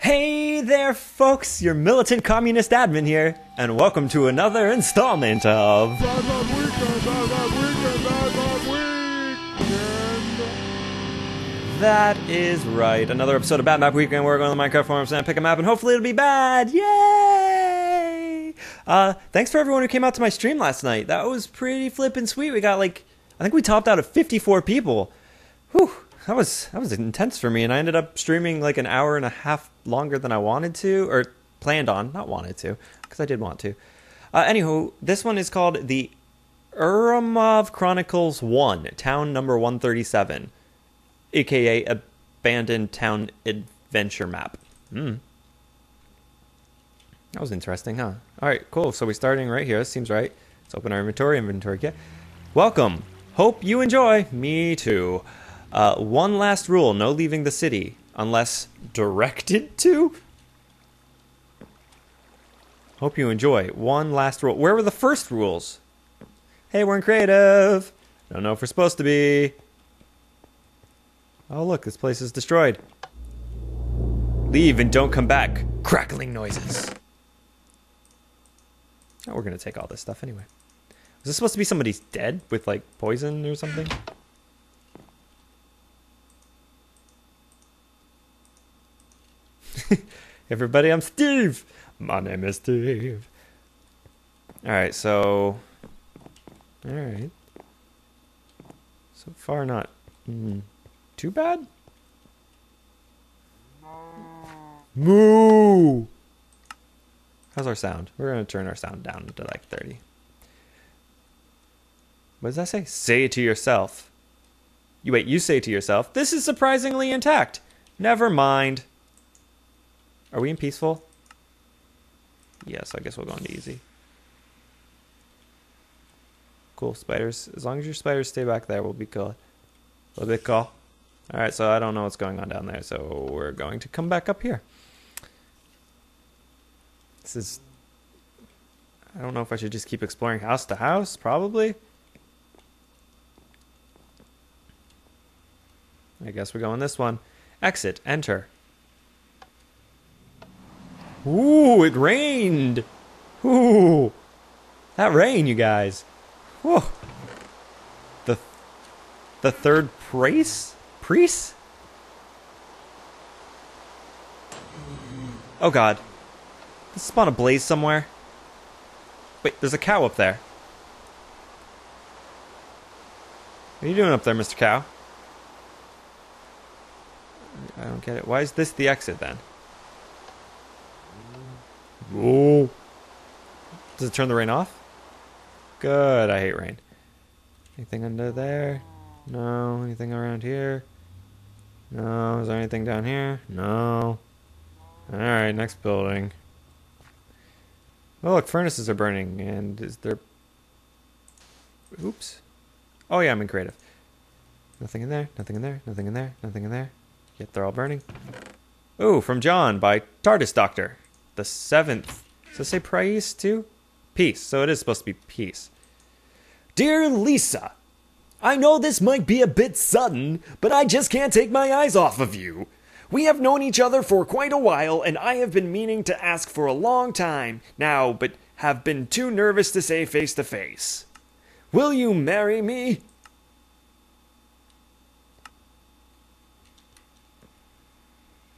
Hey there, folks! Your militant communist admin here, and welcome to another installment of. Bad Weekend, Bad Weekend, Bad Bad Weekend. That is right. Another episode of Bad Map Weekend. We're going to the Minecraft forums and pick a map, and hopefully it'll be bad. Yay! Uh, thanks for everyone who came out to my stream last night. That was pretty flippin' sweet. We got like, I think we topped out at 54 people. Whew, that was that was intense for me, and I ended up streaming like an hour and a half longer than I wanted to, or planned on, not wanted to, because I did want to. Uh, anywho, this one is called the Eremov Chronicles 1, Town Number 137 aka abandoned town adventure map. Hmm. That was interesting, huh? All right, cool. So we're starting right here. This seems right. Let's open our inventory. Inventory. Yeah. Welcome. Hope you enjoy. Me too. Uh, one last rule: no leaving the city unless directed to. Hope you enjoy. One last rule. Where were the first rules? Hey, we're in creative. Don't know if we're supposed to be. Oh, look, this place is destroyed. Leave and don't come back. Crackling noises. Oh, we're gonna take all this stuff anyway. Is this supposed to be somebody's dead with like poison or something? Everybody, I'm Steve. My name is Steve. All right, so. All right. So far, not. Mm, too bad? Moo! How's our sound? We're to turn our sound down to like 30. What does that say? Say to yourself. You wait, you say to yourself, this is surprisingly intact. Never mind. Are we in peaceful? Yes, I guess we'll go into easy. Cool, spiders. As long as your spiders stay back there, we'll be cool. Little bit cool. All right, so I don't know what's going on down there, so we're going to come back up here. This is. I don't know if I should just keep exploring house to house, probably. I guess we're going this one. Exit, enter. Ooh, it rained! Ooh! That rain, you guys. Whoa. The the third priest? Priest? Oh god. This spawn a blaze somewhere. Wait, there's a cow up there. What are you doing up there, Mr. Cow? I don't get it. Why is this the exit then? Oh. Does it turn the rain off? Good, I hate rain. Anything under there? No. Anything around here? No. Is there anything down here? No. Alright, next building. Oh, look, furnaces are burning. And is there. Oops. Oh, yeah, I'm in creative. Nothing in there, nothing in there, nothing in there, nothing in there. Yet they're all burning. Oh, from John by TARDIS Doctor. The seventh. Does it say praise too? Peace. So it is supposed to be peace. Dear Lisa, I know this might be a bit sudden, but I just can't take my eyes off of you. We have known each other for quite a while, and I have been meaning to ask for a long time now, but have been too nervous to say face to face. Will you marry me?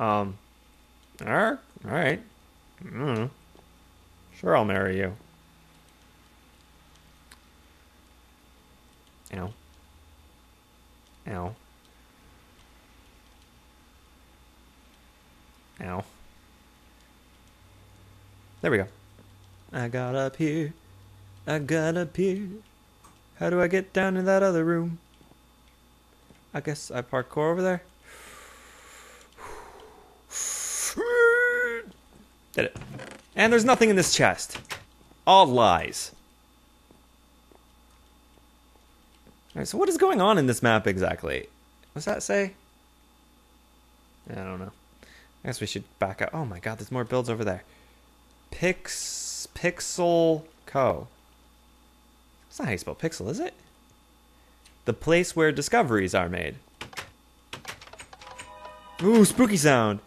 Um. Alright. Alright. Mm. Sure, I'll marry you. Ow. Ow. Ow. There we go. I got up here. I got up here. How do I get down in that other room? I guess I parkour over there. Did it. And there's nothing in this chest. All lies. Alright, so what is going on in this map exactly? What's that say? I don't know. I guess we should back up. Oh my god, there's more builds over there. Pix Pixel Co. That's not how you spell pixel, is it? The place where discoveries are made. Ooh, spooky sound.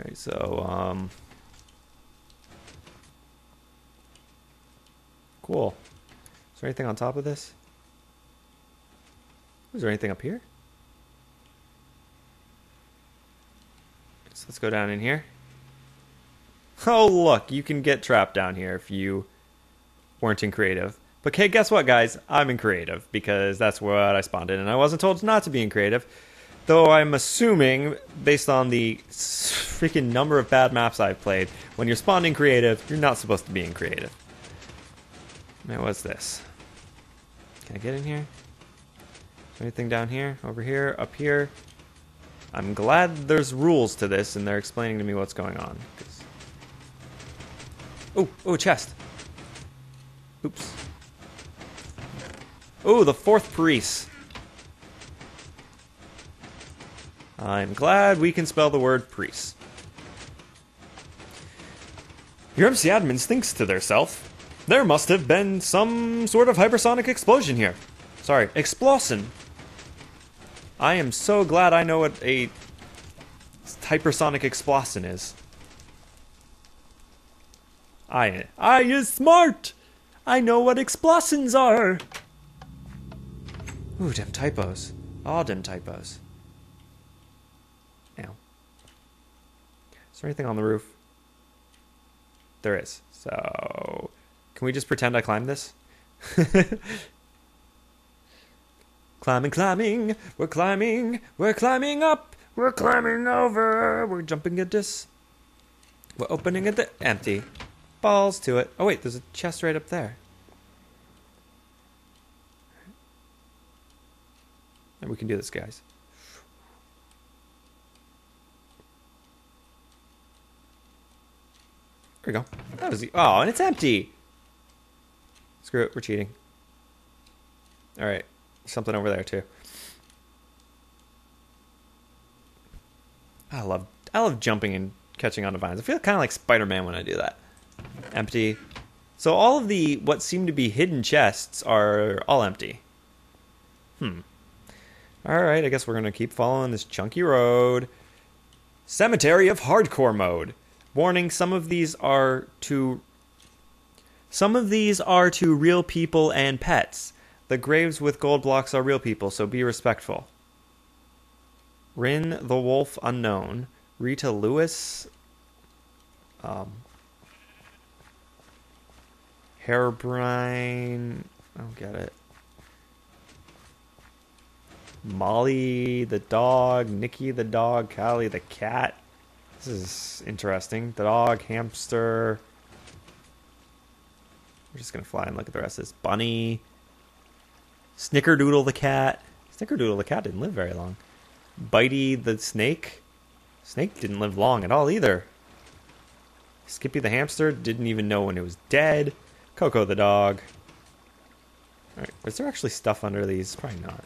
Alright, so, um. Cool. Is there anything on top of this? Is there anything up here? So let's go down in here. Oh, look, you can get trapped down here if you weren't in creative. But hey, guess what, guys? I'm in creative because that's what I spawned in, and I wasn't told not to be in creative. Though I'm assuming, based on the freaking number of bad maps I've played, when you're spawned in creative, you're not supposed to be in creative. Man, what's this? Can I get in here? anything down here? Over here? Up here? I'm glad there's rules to this and they're explaining to me what's going on. Oh, oh, chest. Oops. Oh, the fourth priest. I'm glad we can spell the word priest. Your MC admins thinks to theirself, there must have been some sort of hypersonic explosion here. Sorry, explosion. I am so glad I know what a hypersonic explosion is. I I is smart. I know what explosions are. Ooh, them typos. All them typos. Is there anything on the roof? There is. So, can we just pretend I climbed this? climbing, climbing, we're climbing, we're climbing up, we're climbing over, we're jumping at this. We're opening it the empty. Balls to it. Oh wait, there's a chest right up there. And we can do this, guys. There we go. That was. Oh, and it's empty. Screw it. We're cheating. All right. Something over there too. I love. I love jumping and catching onto vines. I feel kind of like Spider-Man when I do that. Empty. So all of the what seem to be hidden chests are all empty. Hmm. All right. I guess we're gonna keep following this chunky road. Cemetery of Hardcore mode. Warning: Some of these are to some of these are to real people and pets. The graves with gold blocks are real people, so be respectful. Rin the Wolf Unknown. Rita Lewis. Um, Hairbrine. I don't get it. Molly the dog. Nikki the dog. Callie the cat. This is interesting. The dog, hamster. We're just gonna fly and look at the rest of this. Bunny. Snickerdoodle the cat. Snickerdoodle the cat didn't live very long. Bitey the snake. Snake didn't live long at all either. Skippy the hamster didn't even know when it was dead. Coco the dog. Alright, is there actually stuff under these? Probably not.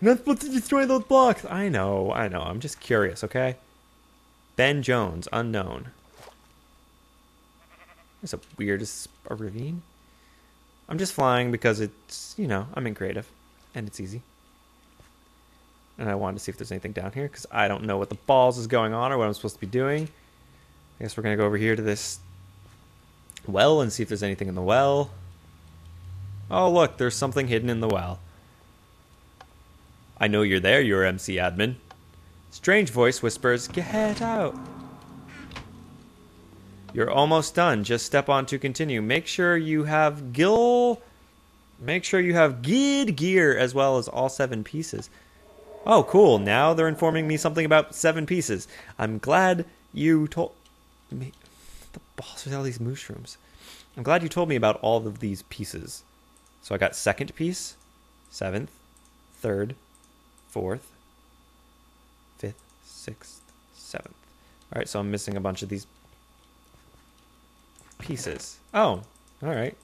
You're not supposed to destroy those blocks. I know, I know. I'm just curious, okay? Ben Jones, unknown. It's a weird a ravine. I'm just flying because it's you know I'm in creative, and it's easy. And I wanted to see if there's anything down here because I don't know what the balls is going on or what I'm supposed to be doing. I guess we're gonna go over here to this well and see if there's anything in the well. Oh look, there's something hidden in the well. I know you're there, your MC admin. Strange voice whispers, Get out. You're almost done. Just step on to continue. Make sure you have Gil. Make sure you have Gid gear as well as all seven pieces. Oh, cool. Now they're informing me something about seven pieces. I'm glad you told me. The balls are all these mushrooms? I'm glad you told me about all of these pieces. So I got second piece, seventh, third, fourth, fifth, sixth, seventh. All right, so I'm missing a bunch of these pieces. Oh, all right.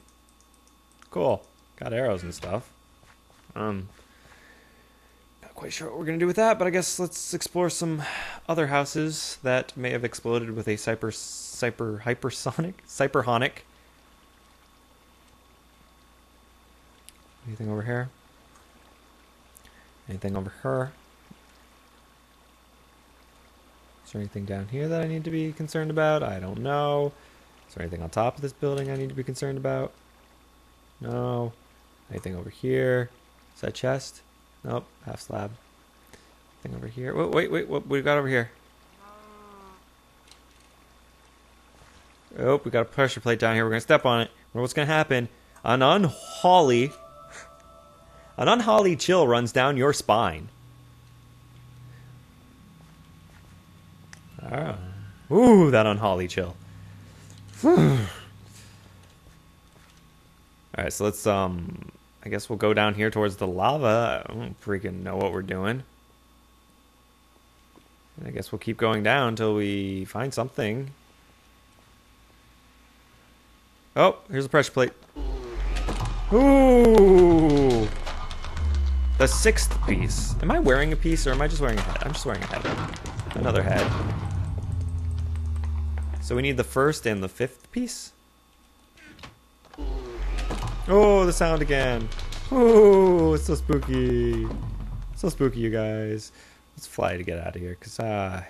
Cool. Got arrows and stuff. Um, not quite sure what we're gonna do with that, but I guess let's explore some other houses that may have exploded with a cyper, cyper, hypersonic, cyberhonic. Anything over here? Anything over here? there anything down here that I need to be concerned about? I don't know. Is there anything on top of this building I need to be concerned about? No. Anything over here? Is that chest? Nope. Half slab. Thing over here. Wait, wait, wait. What we got over here? Oh, we got a pressure plate down here. We're gonna step on it. What's gonna happen? An unholly, an unholy chill runs down your spine. Ah. Ooh, that unholy chill. All right, so let's um I guess we'll go down here towards the lava. I don't freaking know what we're doing. I guess we'll keep going down until we find something. Oh, here's a pressure plate. Ooh. The sixth piece. Am I wearing a piece or am I just wearing a head? I'm just wearing a head. Another head. So we need the first and the fifth piece? Oh, the sound again. Oh, it's so spooky. So spooky, you guys. Let's fly to get out of here, because uh,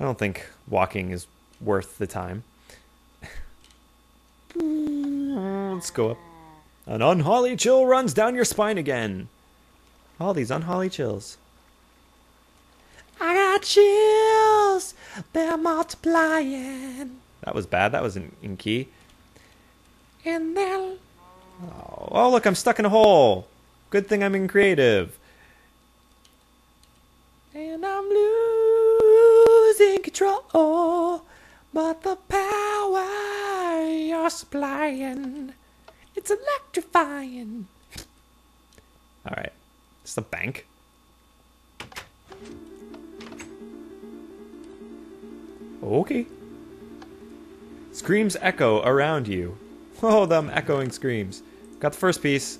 I don't think walking is worth the time. Let's go up. An unholy chill runs down your spine again. All these unholly chills. I got chills. They're multiplying. That was bad. That was in, in key. And then. Oh, oh, look, I'm stuck in a hole. Good thing I'm in creative. And I'm losing control. But the power you're supplying, it's electrifying. All right. It's the bank. Okay. Screams echo around you. Oh, them echoing screams. Got the first piece.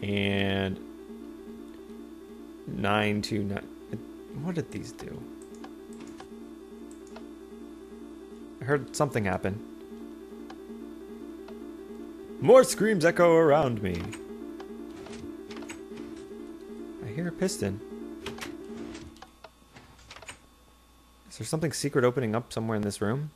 And nine nine. What did these do? I heard something happen. More screams echo around me. I hear a piston. Is there something secret opening up somewhere in this room?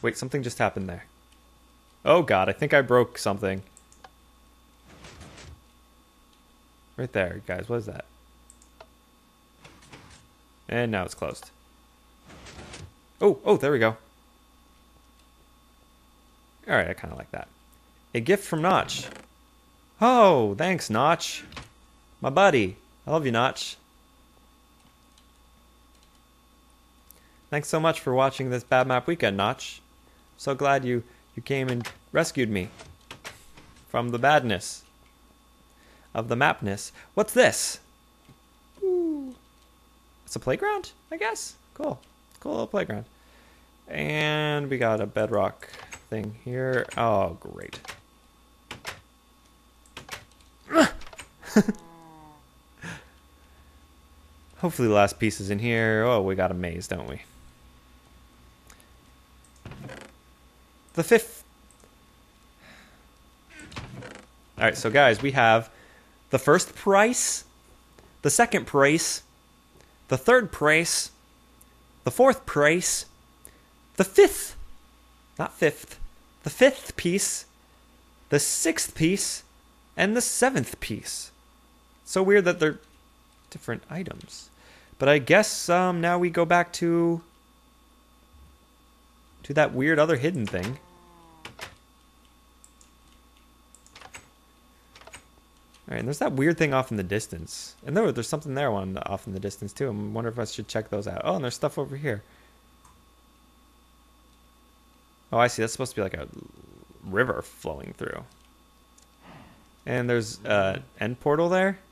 Wait, something just happened there. Oh god, I think I broke something. Right there, guys. What is that? And now it's closed. Oh, oh, there we go. Alright, I kind of like that. A gift from Notch. Oh, thanks, Notch. My buddy. I love you, Notch. Thanks so much for watching this Bad Map Weekend, Notch. So glad you, you came and rescued me from the badness of the mapness. What's this? It's a playground, I guess. Cool. Cool little playground. And we got a bedrock thing here. Oh, great. Hopefully the last piece is in here. Oh, we got a maze, don't we? The fifth. All right, so guys, we have the first price, the second price, the third price, the fourth price, the fifth, not fifth, the fifth piece, the sixth piece, and the seventh piece. So weird that they're different items. But I guess um, now we go back to to that weird other hidden thing. All right, and there's that weird thing off in the distance. And there, there's something there one off in the distance too. I wonder if I should check those out. Oh, and there's stuff over here. Oh, I see. That's supposed to be like a river flowing through. And there's uh, end portal there.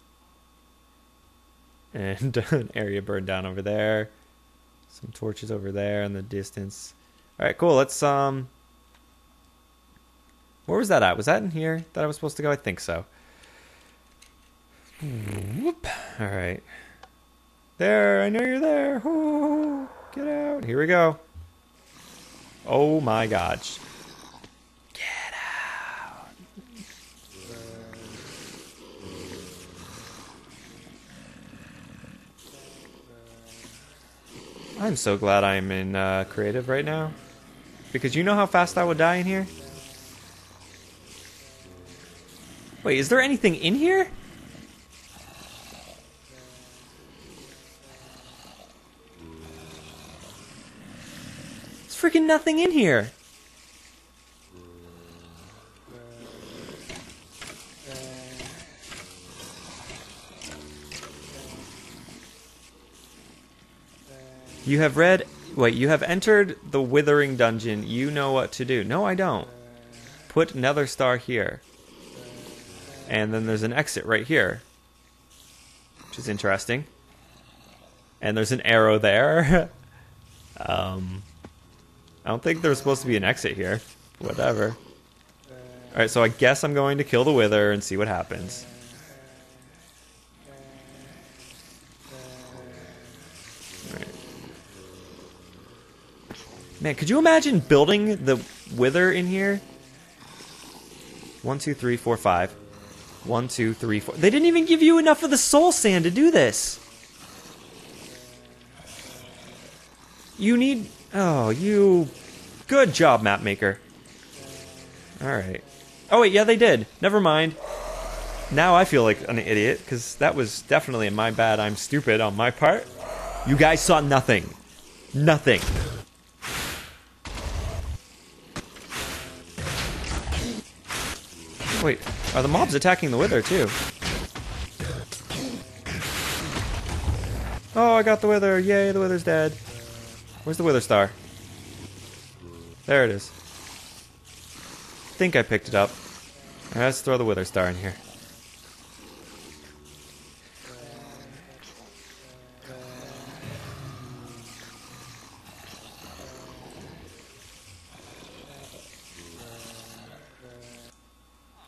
And an area burned down over there. Some torches over there in the distance. All right, cool. Let's um. Where was that at? Was that in here that I was supposed to go? I think so. Whoop. All right. There, I know you're there. Ooh, get out. Here we go. Oh my gosh. Get out. I'm so glad I'm in uh, creative right now. Because you know how fast I would die in here? Wait, is there anything in here? Nothing in here. You have read. Wait, you have entered the Withering Dungeon. You know what to do. No, I don't. Put Nether Star here. And then there's an exit right here. Which is interesting. And there's an arrow there. um, I don't think there's supposed to be an exit here. Whatever. Alright, so I guess I'm going to kill the Wither and see what happens. Alright. Man, could you imagine building the Wither in here? One, two, three, four, five. One, two, three, four. They didn't even give you enough of the soul sand to do this. You need. Oh, you. Good job, map maker. Alright. Oh, wait, yeah, they did. Never mind. Now I feel like an idiot, because that was definitely my bad. I'm stupid on my part. You guys saw nothing. Nothing. Wait, are the mobs attacking the Wither too? Oh, I got the Wither. Yay, the Wither's dead. Where's the Wither Star? There it is. I think I picked it up. Alright, let's throw the Wither Star in here.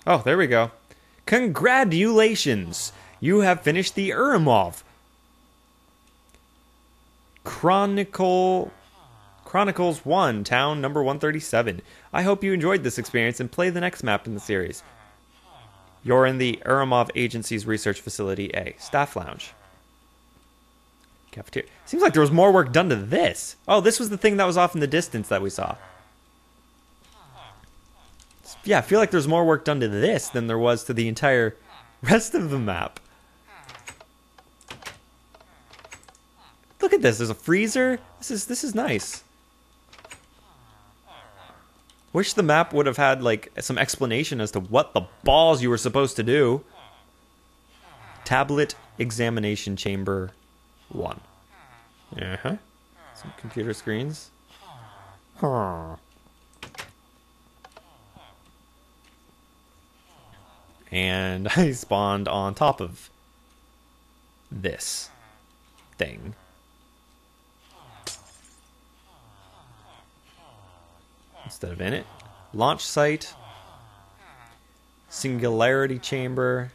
Oh, there we go. Congratulations! You have finished the Eremov Chronicle Chronicles 1, town number 137. I hope you enjoyed this experience and play the next map in the series. You're in the Eremov Agency's research facility A, staff lounge. Cafeteria. Seems like there was more work done to this. Oh, this was the thing that was off in the distance that we saw. Yeah, I feel like there's more work done to this than there was to the entire rest of the map. Look at this. There's a freezer. This is this is nice. Wish the map would have had like some explanation as to what the balls you were supposed to do. Tablet examination chamber 1. Uh-huh. Some computer screens. Huh. And I spawned on top of this thing. Instead of in it. Launch site. Singularity chamber.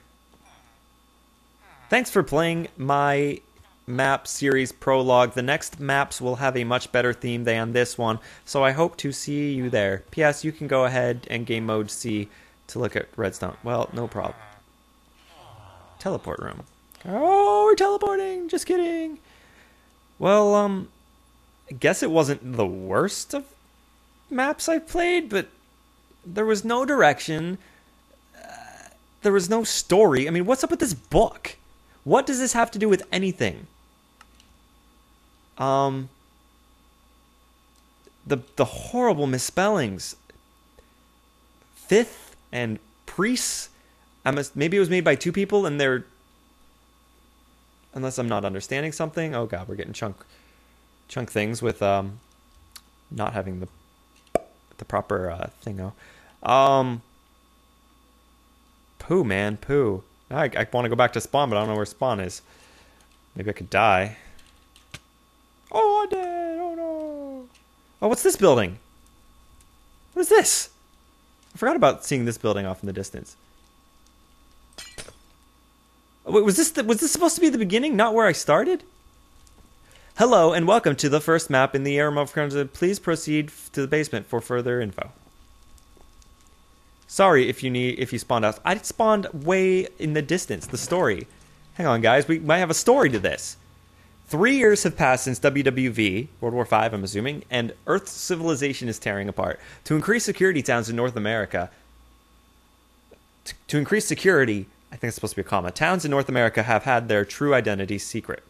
Thanks for playing my map series prologue. The next maps will have a much better theme than this one, so I hope to see you there. P.S. You can go ahead and game mode C to look at redstone. Well, no problem. Teleport room. Oh, we're teleporting. Just kidding. Well, um, I guess it wasn't the worst of maps I've played, but there was no direction. Uh, there was no story. I mean, what's up with this book? What does this have to do with anything? Um, the the horrible misspellings. Fifth and priests. I must maybe it was made by two people and they're unless I'm not understanding something. Oh god, we're getting chunk chunk things with um not having the proper uh thingo. Um poo man, poo. I, I want to go back to spawn, but I don't know where spawn is. Maybe I could die. Oh, I did. Oh no. Oh, what's this building? What is this? I forgot about seeing this building off in the distance. Wait, was this the, was this supposed to be the beginning, not where I started? Hello and welcome to the first map in the Aram of Crimson. Please proceed to the basement for further info. Sorry if you need if you spawned out. I spawned way in the distance. The story. Hang on, guys. We might have a story to this. Three years have passed since WWV, World War V, I'm assuming, and Earth's civilization is tearing apart. To increase security towns in North America, to increase security, I think it's supposed to be a comma, towns in North America have had their true identity secret.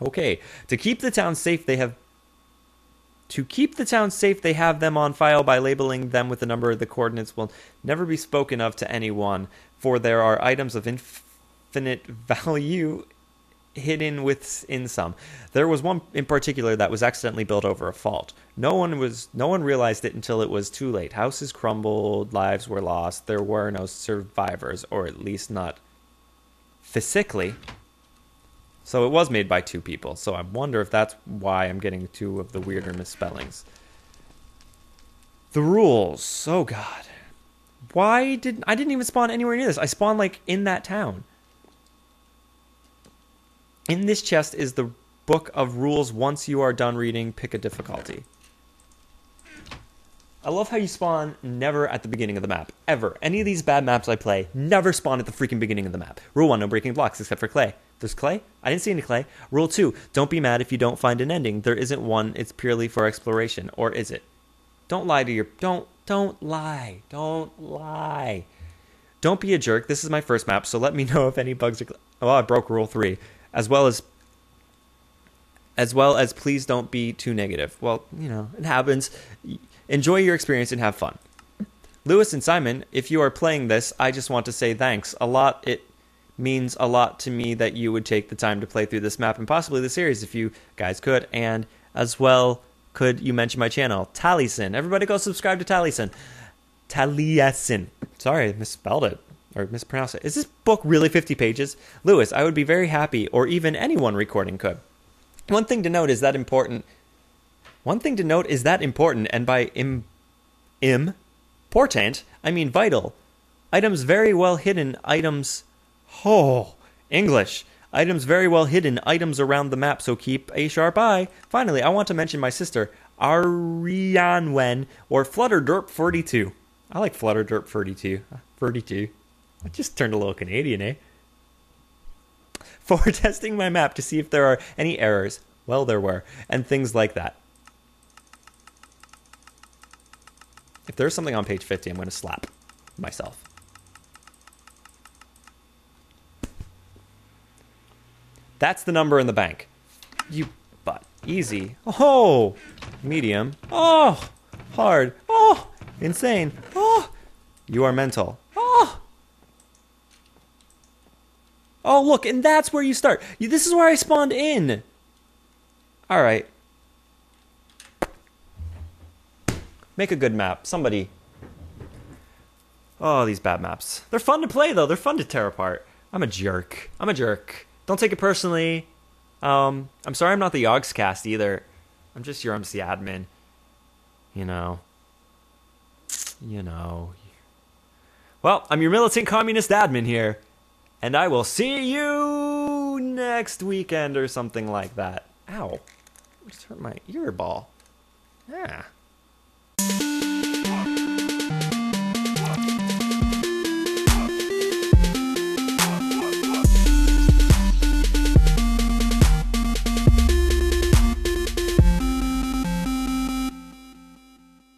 Okay, to keep the town safe, they have to keep the town safe, they have them on file by labeling them with the number. Of the coordinates will never be spoken of to anyone, for there are items of infinite value hidden within some. There was one in particular that was accidentally built over a fault. No one was no one realized it until it was too late. Houses crumbled, lives were lost. There were no survivors, or at least not physically. So it was made by two people. So I wonder if that's why I'm getting two of the weirder misspellings. The rules. Oh god. Why did I didn't even spawn anywhere near this? I spawned like in that town. In this chest is the book of rules. Once you are done reading, pick a difficulty. I love how you spawn never at the beginning of the map. Ever. Any of these bad maps I play never spawn at the freaking beginning of the map. Rule 1 no breaking blocks except for clay. There's clay? I didn't see any clay. Rule 2 don't be mad if you don't find an ending. There isn't one, it's purely for exploration. Or is it? Don't lie to your. Don't. Don't lie. Don't lie. Don't be a jerk. This is my first map, so let me know if any bugs are. Oh, I broke rule 3 as well as as well as please don't be too negative. Well, you know, it happens. Enjoy your experience and have fun. Lewis and Simon, if you are playing this, I just want to say thanks. A lot it means a lot to me that you would take the time to play through this map and possibly the series if you guys could. And as well, could you mention my channel, Taliesin? Everybody go subscribe to Taliesin. Taliesin. Sorry, I misspelled it or mispronounced it. Is this book really 50 pages? Lewis, I would be very happy, or even anyone recording could. One thing to note is that important. One thing to note is that important, and by im, important, I mean vital. Items very well hidden, items. Oh, English. Items very well hidden, items around the map, so keep a sharp eye. Finally, I want to mention my sister, Arianwen, or Flutterderp42. I like Flutterderp42. 42. I just turned a little Canadian, eh? For testing my map to see if there are any errors. Well, there were, and things like that. If there's something on page 50, I'm going to slap myself. That's the number in the bank. You butt. Easy. Oh! Medium. Oh! Hard. Oh! Insane. Oh! You are mental. Oh! Oh, look, and that's where you start. This is where I spawned in. All right. Make a good map. Somebody. Oh, these bad maps. They're fun to play, though. They're fun to tear apart. I'm a jerk. I'm a jerk. Don't take it personally. Um, I'm sorry I'm not the Yogscast either. I'm just your MC admin. You know. You know. Well, I'm your militant communist admin here. And I will see you next weekend or something like that. Ow. I just hurt my ear ball. Yeah.